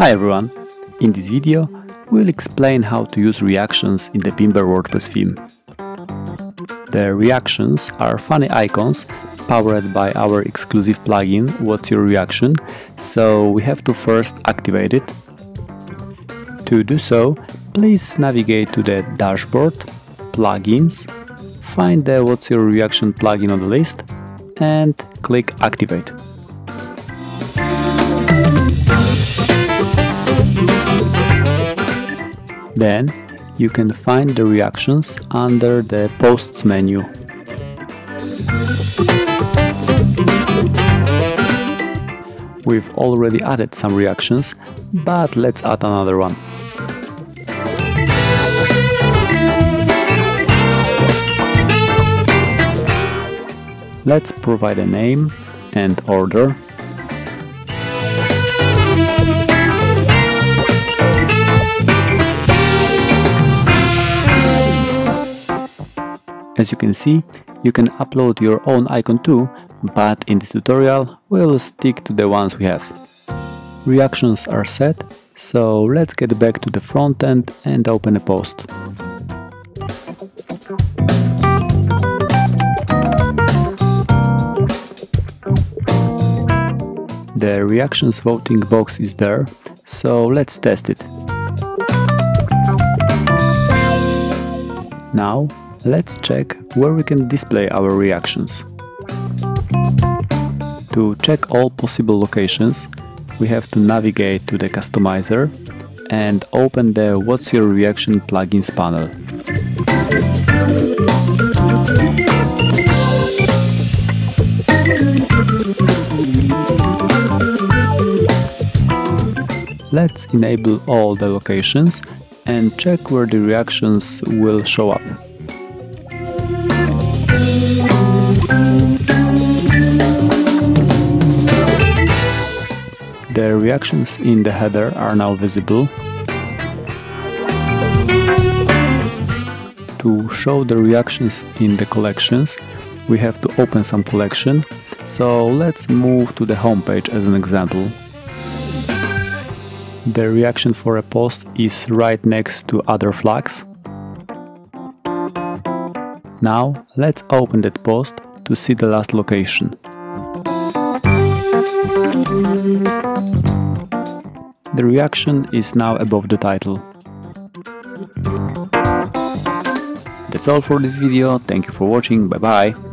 Hi everyone! In this video we'll explain how to use reactions in the Bimber WordPress theme. The reactions are funny icons powered by our exclusive plugin What's Your Reaction, so we have to first activate it. To do so, please navigate to the dashboard, plugins, find the What's Your Reaction plugin on the list and click Activate. Then you can find the reactions under the Posts menu. We've already added some reactions, but let's add another one. Let's provide a name and order As you can see, you can upload your own icon too, but in this tutorial we'll stick to the ones we have. Reactions are set, so let's get back to the front end and open a post. The reactions voting box is there, so let's test it. Now let's check where we can display our reactions. To check all possible locations, we have to navigate to the customizer and open the What's Your Reaction plugins panel. Let's enable all the locations and check where the reactions will show up. The reactions in the header are now visible. To show the reactions in the collections, we have to open some collection, so let's move to the home page as an example. The reaction for a post is right next to other flags. Now let's open that post to see the last location. The reaction is now above the title. That's all for this video, thank you for watching, bye bye!